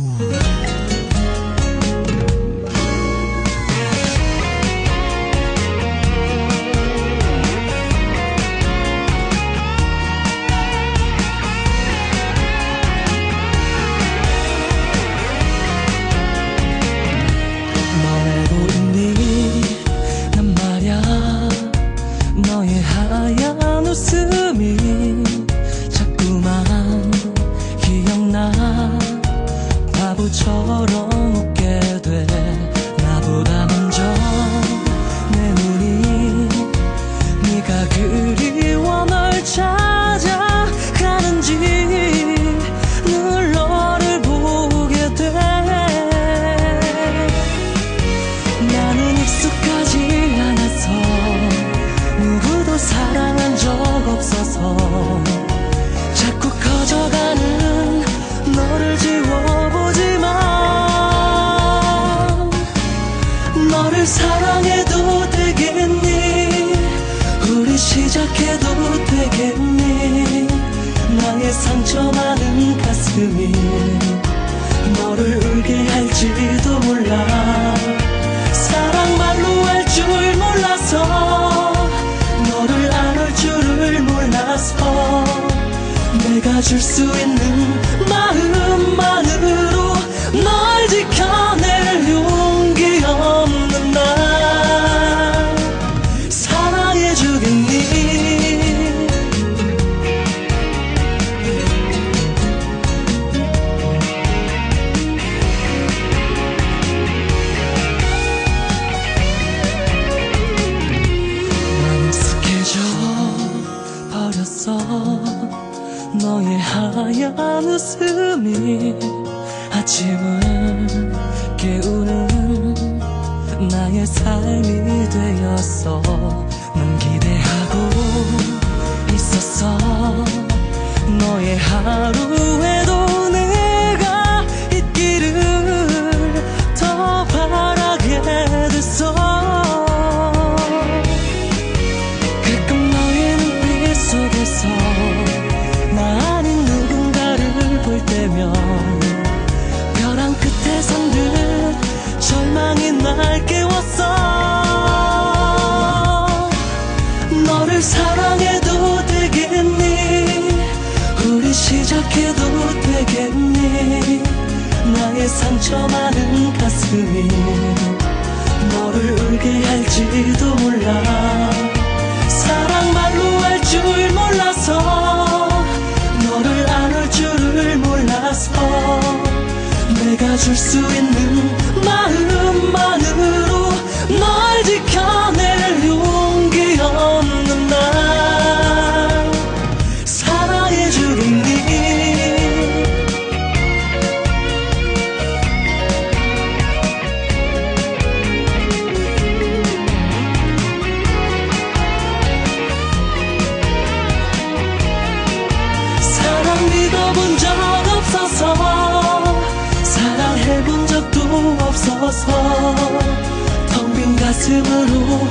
Mm. 시작해도 되겠니 나의 상처 많은 가슴이 너를 울게 할지도 몰라. 사랑 말로 할 줄 몰라서 너를 안을 줄을 몰라서 내가 줄 수 있는 마음 버렸어 너의 하얀 웃음이 아침을 깨우는 나의 삶이 되었어 속에서 나 아닌 누군가를 볼 때면 벼랑 끝에 선듯 절망이 날 깨웠어. 너를 사랑해도 되겠니? 우리 시작해도 되겠니? 나의 상처 많은 가슴이 너를 울게 할지도 몰라 줄 수 있는 없어서 텅 빈 가슴으로